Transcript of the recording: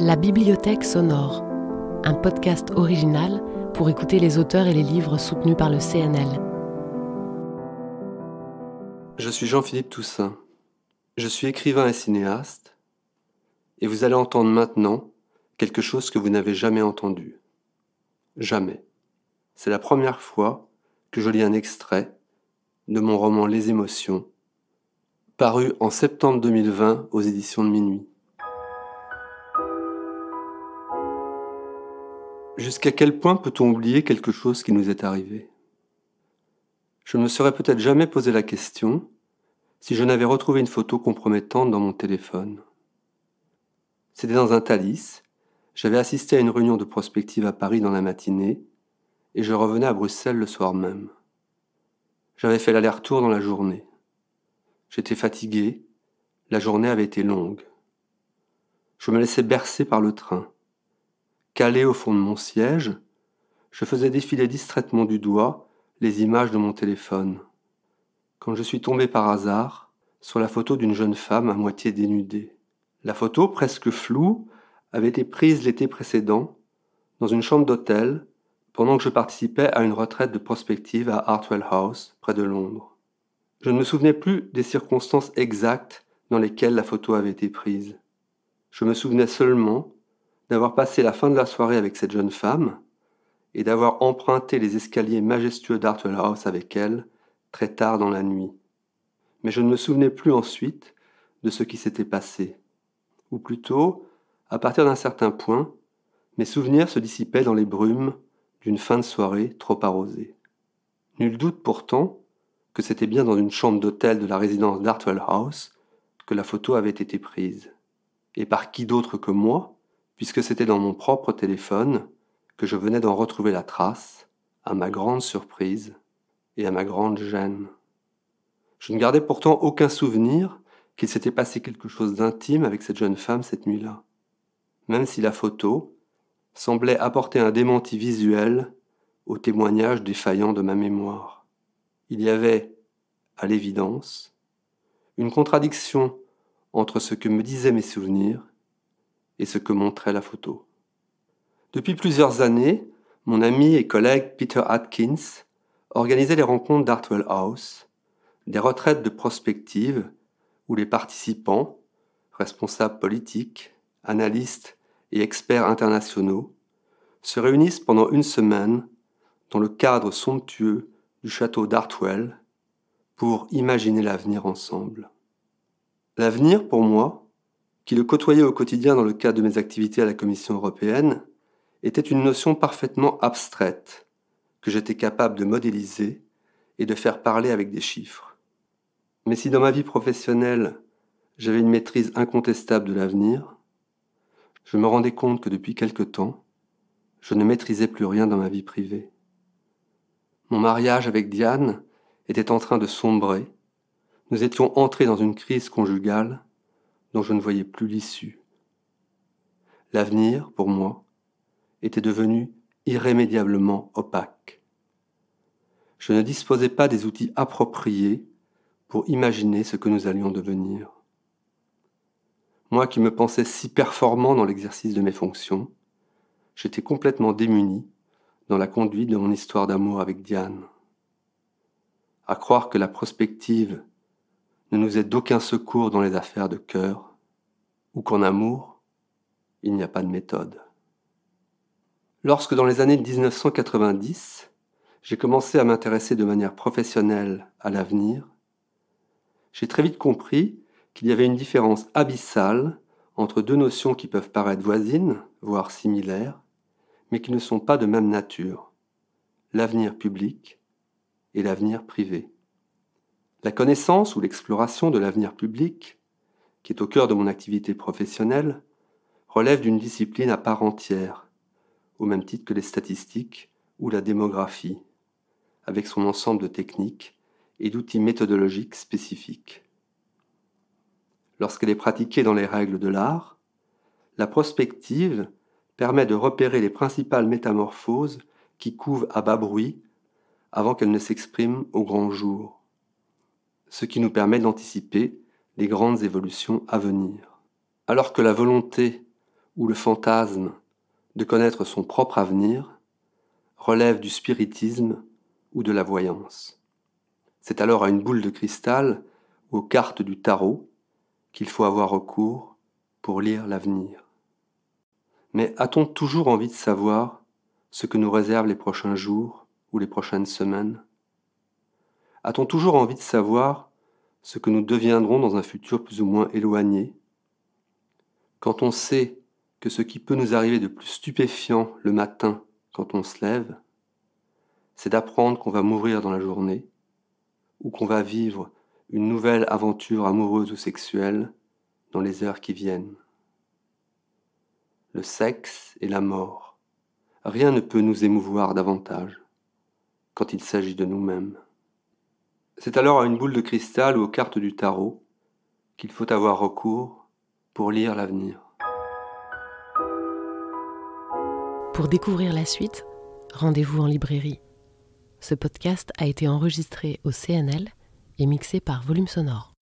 La bibliothèque sonore, un podcast original pour écouter les auteurs et les livres soutenus par le CNL. Je suis Jean-Philippe Toussaint. Je suis écrivain et cinéaste, et vous allez entendre maintenant quelque chose que vous n'avez jamais entendu. Jamais. C'est la première fois que je lis un extrait de mon roman Les émotions, paru en septembre 2020 aux éditions de Minuit. Jusqu'à quel point peut-on oublier quelque chose qui nous est arrivé? Je ne me serais peut-être jamais posé la question si je n'avais retrouvé une photo compromettante dans mon téléphone. C'était dans un Thalys, j'avais assisté à une réunion de prospective à Paris dans la matinée, et je revenais à Bruxelles le soir même. J'avais fait l'aller-retour dans la journée. J'étais fatigué, la journée avait été longue. Je me laissais bercer par le train. Calé au fond de mon siège, je faisais défiler distraitement du doigt les images de mon téléphone. Quand je suis tombé par hasard sur la photo d'une jeune femme à moitié dénudée. La photo, presque floue, avait été prise l'été précédent dans une chambre d'hôtel pendant que je participais à une retraite de prospective à Hartwell House, près de Londres. Je ne me souvenais plus des circonstances exactes dans lesquelles la photo avait été prise. Je me souvenais seulement d'avoir passé la fin de la soirée avec cette jeune femme et d'avoir emprunté les escaliers majestueux d'Artwell House avec elle très tard dans la nuit. Mais je ne me souvenais plus ensuite de ce qui s'était passé. Ou plutôt, à partir d'un certain point, mes souvenirs se dissipaient dans les brumes d'une fin de soirée trop arrosée. Nul doute pourtant que c'était bien dans une chambre d'hôtel de la résidence d'Artwell House que la photo avait été prise. Et par qui d'autre que moi puisque c'était dans mon propre téléphone que je venais d'en retrouver la trace, à ma grande surprise et à ma grande gêne. Je ne gardais pourtant aucun souvenir qu'il s'était passé quelque chose d'intime avec cette jeune femme cette nuit-là, même si la photo semblait apporter un démenti visuel au témoignage défaillant de ma mémoire. Il y avait, à l'évidence, une contradiction entre ce que me disaient mes souvenirs et ce que montrait la photo. Depuis plusieurs années, mon ami et collègue Peter Atkins organisait les rencontres d'Artwell House, des retraites de prospective où les participants, responsables politiques, analystes et experts internationaux, se réunissent pendant une semaine dans le cadre somptueux du château d'Artwell pour imaginer l'avenir ensemble. L'avenir, pour moi, qui le côtoyait au quotidien dans le cadre de mes activités à la Commission européenne, était une notion parfaitement abstraite que j'étais capable de modéliser et de faire parler avec des chiffres. Mais si dans ma vie professionnelle, j'avais une maîtrise incontestable de l'avenir, je me rendais compte que depuis quelque temps, je ne maîtrisais plus rien dans ma vie privée. Mon mariage avec Diane était en train de sombrer, nous étions entrés dans une crise conjugale dont je ne voyais plus l'issue. L'avenir, pour moi, était devenu irrémédiablement opaque. Je ne disposais pas des outils appropriés pour imaginer ce que nous allions devenir. Moi qui me pensais si performant dans l'exercice de mes fonctions, j'étais complètement démuni dans la conduite de mon histoire d'amour avec Diane. À croire que la prospective ne nous est d'aucun secours dans les affaires de cœur, ou qu'en amour, il n'y a pas de méthode. Lorsque dans les années 1990, j'ai commencé à m'intéresser de manière professionnelle à l'avenir, j'ai très vite compris qu'il y avait une différence abyssale entre deux notions qui peuvent paraître voisines, voire similaires, mais qui ne sont pas de même nature, l'avenir public et l'avenir privé. La connaissance ou l'exploration de l'avenir public, qui est au cœur de mon activité professionnelle, relève d'une discipline à part entière, au même titre que les statistiques ou la démographie, avec son ensemble de techniques et d'outils méthodologiques spécifiques. Lorsqu'elle est pratiquée dans les règles de l'art, la prospective permet de repérer les principales métamorphoses qui couvent à bas bruit avant qu'elles ne s'expriment au grand jour ce qui nous permet d'anticiper les grandes évolutions à venir. Alors que la volonté ou le fantasme de connaître son propre avenir relève du spiritisme ou de la voyance. C'est alors à une boule de cristal ou aux cartes du tarot qu'il faut avoir recours pour lire l'avenir. Mais a-t-on toujours envie de savoir ce que nous réservent les prochains jours ou les prochaines semaines? A-t-on toujours envie de savoir ce que nous deviendrons dans un futur plus ou moins éloigné? Quand on sait que ce qui peut nous arriver de plus stupéfiant le matin quand on se lève, c'est d'apprendre qu'on va mourir dans la journée, ou qu'on va vivre une nouvelle aventure amoureuse ou sexuelle dans les heures qui viennent. Le sexe et la mort, rien ne peut nous émouvoir davantage quand il s'agit de nous-mêmes. C'est alors à une boule de cristal ou aux cartes du tarot qu'il faut avoir recours pour lire l'avenir. Pour découvrir la suite, rendez-vous en librairie. Ce podcast a été enregistré au CNL et mixé par Volume Sonore.